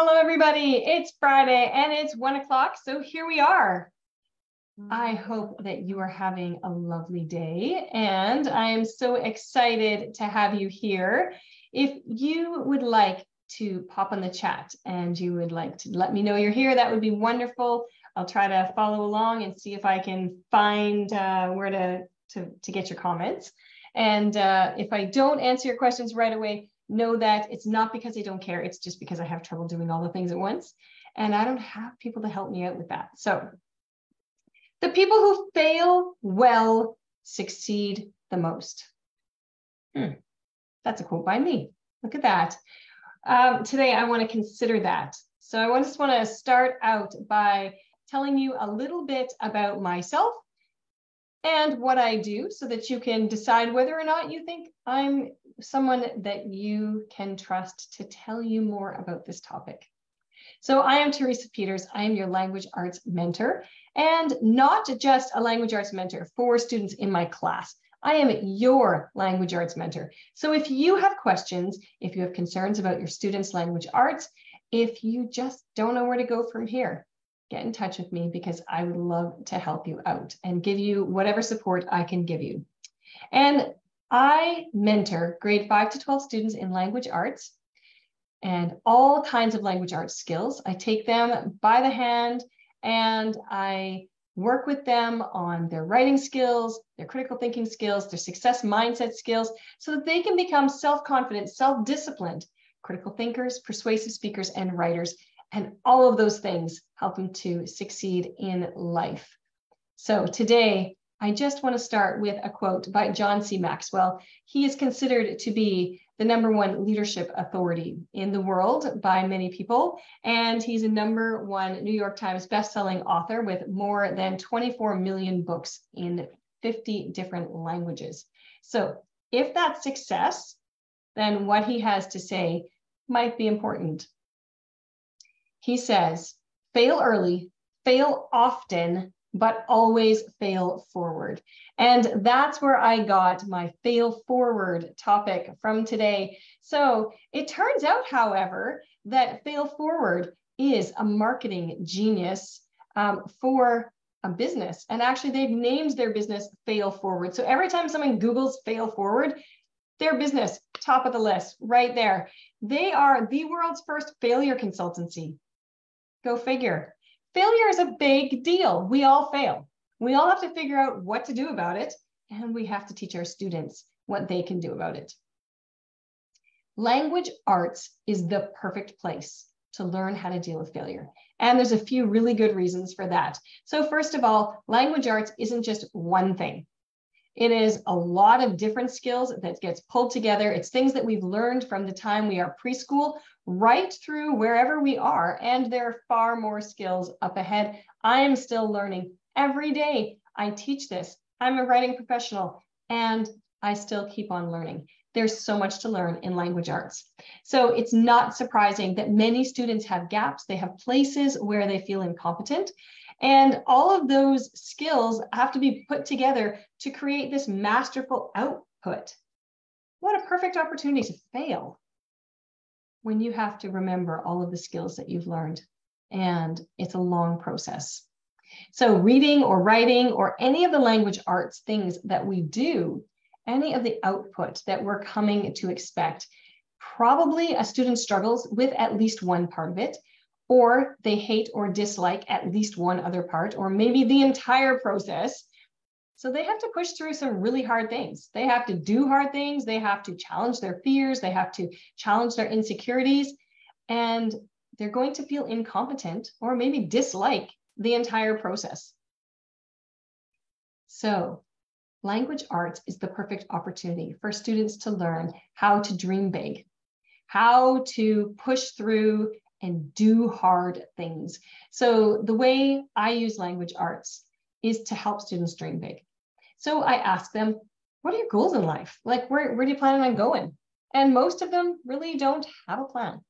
Hello, everybody. It's Friday and it's one o'clock. So here we are. I hope that you are having a lovely day and I am so excited to have you here. If you would like to pop on the chat and you would like to let me know you're here, that would be wonderful. I'll try to follow along and see if I can find uh, where to, to, to get your comments. And uh, if I don't answer your questions right away, know that it's not because I don't care, it's just because I have trouble doing all the things at once. And I don't have people to help me out with that. So the people who fail well succeed the most. Hmm. That's a quote by me. Look at that. Um, today, I want to consider that. So I just want to start out by telling you a little bit about myself and what I do so that you can decide whether or not you think I'm someone that you can trust to tell you more about this topic. So I am Teresa Peters. I am your language arts mentor and not just a language arts mentor for students in my class. I am your language arts mentor. So if you have questions, if you have concerns about your students' language arts, if you just don't know where to go from here, get in touch with me because I would love to help you out and give you whatever support I can give you. And I mentor grade 5 to 12 students in language arts and all kinds of language arts skills. I take them by the hand and I work with them on their writing skills, their critical thinking skills, their success mindset skills, so that they can become self confident, self disciplined critical thinkers, persuasive speakers, and writers and all of those things help them to succeed in life. So today, I just want to start with a quote by John C. Maxwell. He is considered to be the number one leadership authority in the world by many people. And he's a number one New York Times bestselling author with more than 24 million books in 50 different languages. So if that's success, then what he has to say might be important he says, fail early, fail often, but always fail forward. And that's where I got my fail forward topic from today. So it turns out, however, that fail forward is a marketing genius um, for a business. And actually, they've named their business Fail Forward. So every time someone Googles Fail Forward, their business, top of the list, right there. They are the world's first failure consultancy. Go figure. Failure is a big deal. We all fail. We all have to figure out what to do about it, and we have to teach our students what they can do about it. Language arts is the perfect place to learn how to deal with failure. And there's a few really good reasons for that. So first of all, language arts isn't just one thing. It is a lot of different skills that gets pulled together. It's things that we've learned from the time we are preschool right through wherever we are. And there are far more skills up ahead. I am still learning every day. I teach this. I'm a writing professional and I still keep on learning. There's so much to learn in language arts. So it's not surprising that many students have gaps. They have places where they feel incompetent. And all of those skills have to be put together to create this masterful output. What a perfect opportunity to fail when you have to remember all of the skills that you've learned. And it's a long process. So, reading or writing or any of the language arts things that we do, any of the output that we're coming to expect, probably a student struggles with at least one part of it or they hate or dislike at least one other part, or maybe the entire process. So they have to push through some really hard things. They have to do hard things. They have to challenge their fears. They have to challenge their insecurities. And they're going to feel incompetent or maybe dislike the entire process. So, language arts is the perfect opportunity for students to learn how to dream big, how to push through and do hard things. So the way I use language arts is to help students dream big. So I ask them, what are your goals in life? Like, where, where do you plan on going? And most of them really don't have a plan.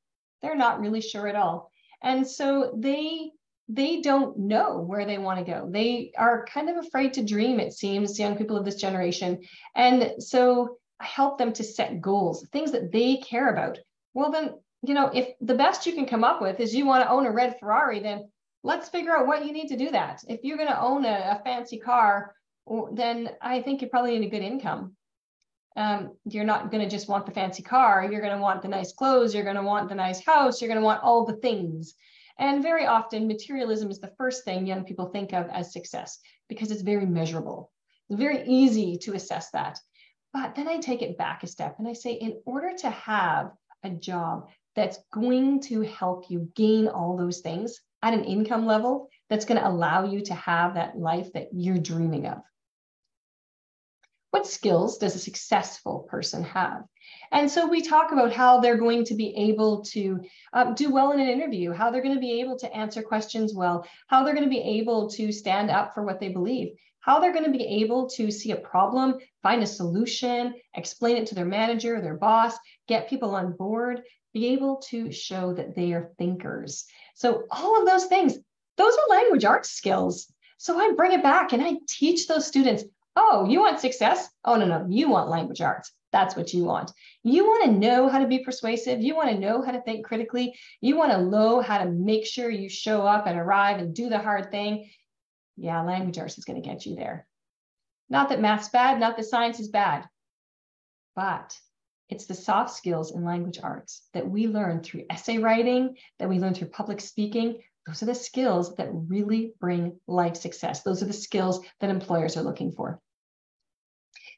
They're not really sure at all. And so they they don't know where they want to go. They are kind of afraid to dream, it seems, young people of this generation. And so I help them to set goals, things that they care about. Well, then you know, if the best you can come up with is you want to own a red Ferrari, then let's figure out what you need to do that. If you're going to own a, a fancy car, then I think you probably need a good income. Um, you're not going to just want the fancy car. You're going to want the nice clothes. You're going to want the nice house. You're going to want all the things. And very often, materialism is the first thing young people think of as success because it's very measurable. It's very easy to assess that. But then I take it back a step and I say, in order to have a job that's going to help you gain all those things at an income level that's going to allow you to have that life that you're dreaming of. What skills does a successful person have? And so we talk about how they're going to be able to um, do well in an interview, how they're going to be able to answer questions well, how they're going to be able to stand up for what they believe, how they're going to be able to see a problem, find a solution, explain it to their manager, their boss, get people on board, be able to show that they are thinkers. So, all of those things, those are language arts skills. So, I bring it back and I teach those students oh, you want success? Oh, no, no, you want language arts. That's what you want. You want to know how to be persuasive. You want to know how to think critically. You want to know how to make sure you show up and arrive and do the hard thing. Yeah, language arts is going to get you there. Not that math's bad, not that science is bad, but it's the soft skills in language arts that we learn through essay writing, that we learn through public speaking. Those are the skills that really bring life success. Those are the skills that employers are looking for.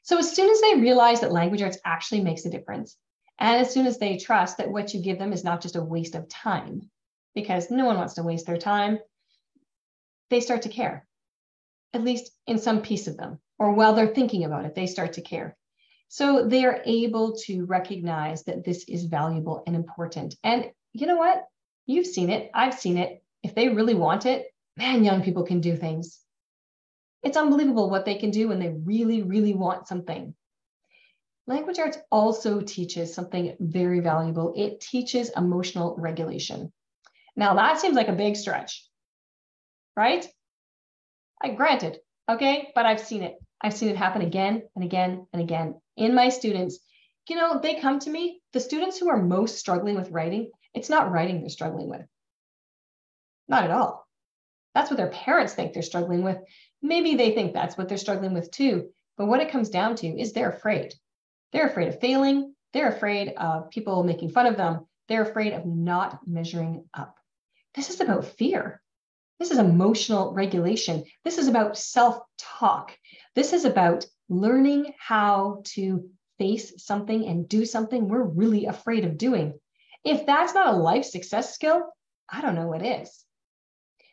So as soon as they realize that language arts actually makes a difference, and as soon as they trust that what you give them is not just a waste of time, because no one wants to waste their time, they start to care, at least in some piece of them, or while they're thinking about it, they start to care. So they are able to recognize that this is valuable and important. And you know what? You've seen it. I've seen it. If they really want it, man, young people can do things. It's unbelievable what they can do when they really, really want something. Language arts also teaches something very valuable. It teaches emotional regulation. Now, that seems like a big stretch, right? I granted, okay, but I've seen it. I've seen it happen again and again and again in my students. You know, they come to me, the students who are most struggling with writing, it's not writing they're struggling with. Not at all. That's what their parents think they're struggling with. Maybe they think that's what they're struggling with too. But what it comes down to is they're afraid. They're afraid of failing. They're afraid of people making fun of them. They're afraid of not measuring up. This is about fear. This is emotional regulation. This is about self talk. This is about learning how to face something and do something we're really afraid of doing. If that's not a life success skill, I don't know what is.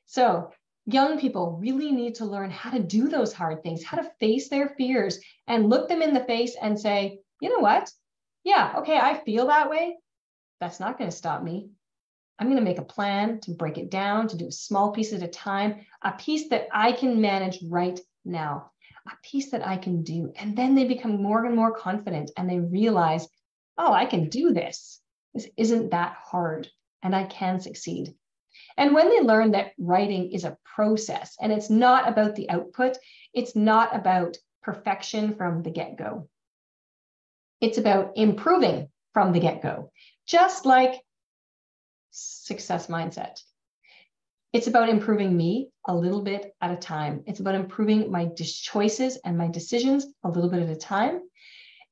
So, young people really need to learn how to do those hard things, how to face their fears and look them in the face and say, you know what? Yeah, okay, I feel that way. That's not going to stop me. I'm going to make a plan to break it down, to do a small piece at a time, a piece that I can manage right now, a piece that I can do. And then they become more and more confident and they realize, oh, I can do this. This isn't that hard and I can succeed. And when they learn that writing is a process and it's not about the output, it's not about perfection from the get go. It's about improving from the get go, just like success mindset. It's about improving me a little bit at a time. It's about improving my choices and my decisions a little bit at a time.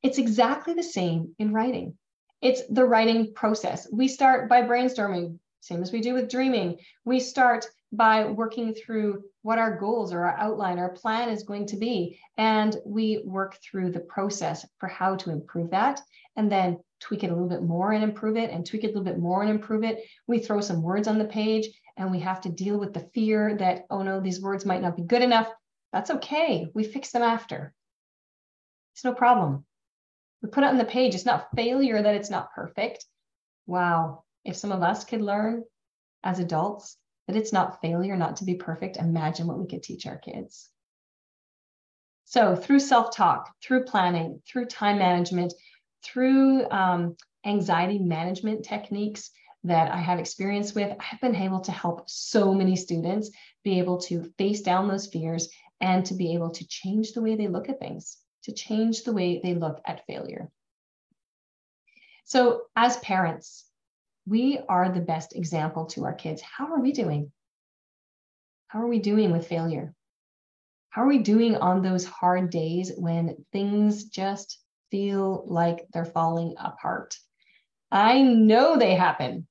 It's exactly the same in writing. It's the writing process. We start by brainstorming, same as we do with dreaming. We start by working through what our goals or our outline, our plan is going to be. And we work through the process for how to improve that. And then tweak it a little bit more and improve it, and tweak it a little bit more and improve it. We throw some words on the page and we have to deal with the fear that, oh no, these words might not be good enough. That's okay. We fix them after. It's no problem. We put it on the page. It's not failure that it's not perfect. Wow. If some of us could learn as adults that it's not failure not to be perfect, imagine what we could teach our kids. So, through self talk, through planning, through time management, through um, anxiety management techniques that I have experience with, I've been able to help so many students be able to face down those fears and to be able to change the way they look at things, to change the way they look at failure. So, as parents, we are the best example to our kids. How are we doing? How are we doing with failure? How are we doing on those hard days when things just feel like they're falling apart? I know they happen.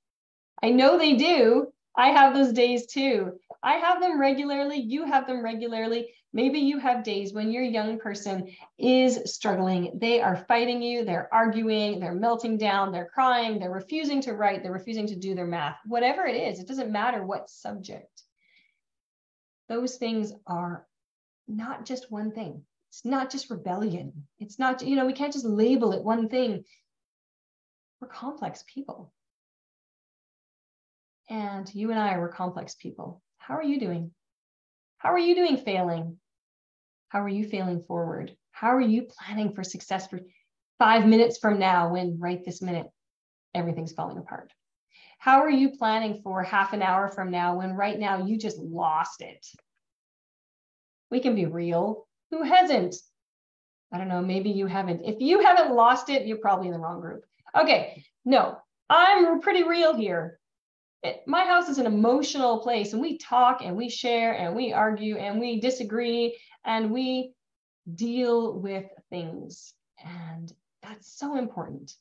I know they do. I have those days too. I have them regularly. You have them regularly. Maybe you have days when your young person is struggling. They are fighting you, they're arguing, they're melting down, they're crying, they're refusing to write, they're refusing to do their math. Whatever it is, it doesn't matter what subject. Those things are not just one thing. It's not just rebellion. It's not, you know, we can't just label it one thing. We're complex people. And you and I were complex people. How are you doing? How are you doing failing? How are you failing forward? How are you planning for success for five minutes from now when right this minute everything's falling apart? How are you planning for half an hour from now when right now you just lost it? We can be real. Who hasn't? I don't know, maybe you haven't. If you haven't lost it, you're probably in the wrong group. Okay, no, I'm pretty real here. It, my house is an emotional place and we talk and we share and we argue and we disagree and we deal with things. And that's so important.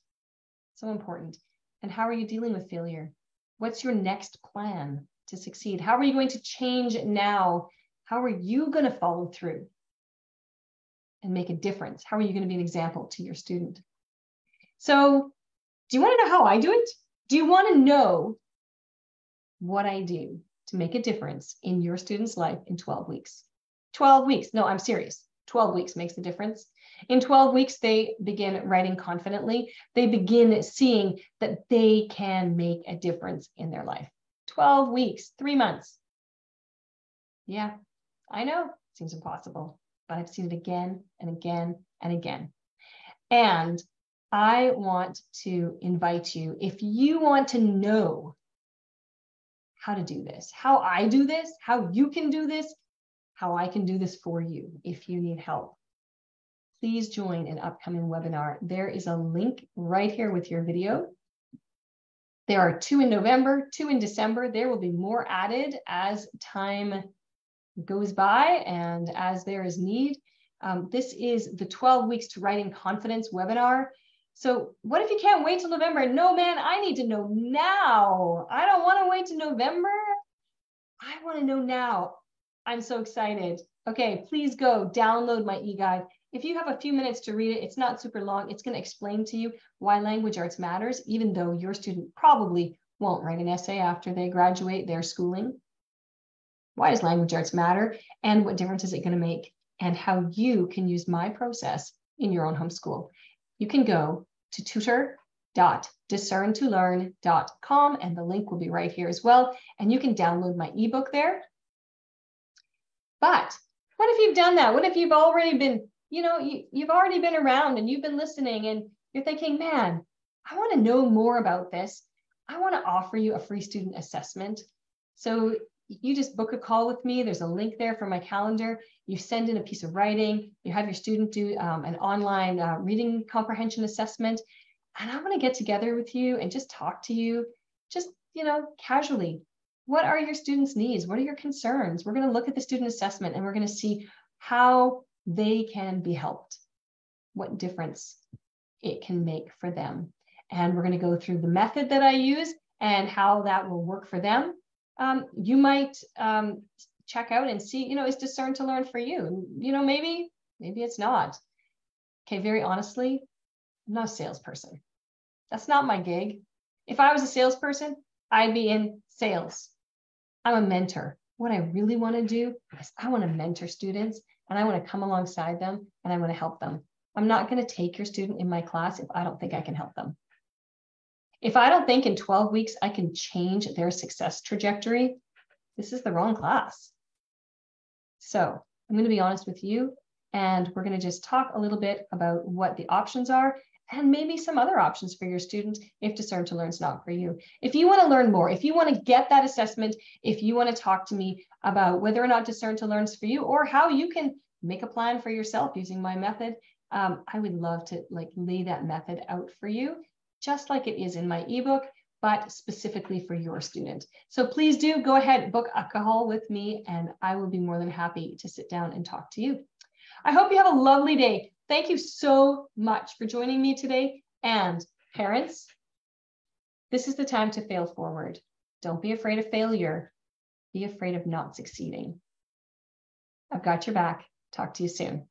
So important. And how are you dealing with failure? What's your next plan to succeed? How are you going to change now? How are you going to follow through and make a difference? How are you going to be an example to your student? So, do you want to know how I do it? Do you want to know what I do to make a difference in your student's life in 12 weeks? 12 weeks. No, I'm serious. 12 weeks makes the difference. In 12 weeks, they begin writing confidently. They begin seeing that they can make a difference in their life. 12 weeks, three months. Yeah, I know, seems impossible, but I've seen it again and again and again. And I want to invite you, if you want to know how to do this, how I do this, how you can do this, how I can do this for you if you need help. Please join an upcoming webinar. There is a link right here with your video. There are two in November, two in December. There will be more added as time goes by and as there is need. Um, this is the 12 weeks to writing confidence webinar. So what if you can't wait till November? No, man, I need to know now. I don't want to wait to November. I want to know now. I'm so excited. Okay, please go download my e-guide. If you have a few minutes to read it, it's not super long. It's going to explain to you why language arts matters, even though your student probably won't write an essay after they graduate their schooling. Why does language arts matter? And what difference is it going to make? And how you can use my process in your own homeschool. You can go to tutor.discerntolearn.com and the link will be right here as well. And you can download my ebook there but what if you've done that? What if you've already been, you know, you, you've already been around and you've been listening and you're thinking, man, I want to know more about this. I want to offer you a free student assessment. So you just book a call with me. There's a link there for my calendar. You send in a piece of writing. You have your student do um, an online uh, reading comprehension assessment. And I want to get together with you and just talk to you, just, you know, casually what are your students' needs? What are your concerns? We're going to look at the student assessment and we're going to see how they can be helped, what difference it can make for them. And we're going to go through the method that I use and how that will work for them. Um, you might um, check out and see, you know, is discern to learn for you? You know, maybe, maybe it's not. Okay, very honestly, I'm not a salesperson. That's not my gig. If I was a salesperson, I'd be in sales. I'm a mentor. What I really want to do is I want to mentor students and I want to come alongside them and I want to help them. I'm not going to take your student in my class if I don't think I can help them. If I don't think in 12 weeks I can change their success trajectory, this is the wrong class. So I'm going to be honest with you, and we're going to just talk a little bit about what the options are and maybe some other options for your students if Discern to Learn is not for you. If you want to learn more, if you want to get that assessment, if you want to talk to me about whether or not Discern to Learn is for you or how you can make a plan for yourself using my method, um, I would love to like lay that method out for you, just like it is in my ebook. but specifically for your student. So please do go ahead, book a call with me, and I will be more than happy to sit down and talk to you. I hope you have a lovely day. Thank you so much for joining me today. And parents, this is the time to fail forward. Don't be afraid of failure. Be afraid of not succeeding. I've got your back. Talk to you soon.